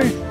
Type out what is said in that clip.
go.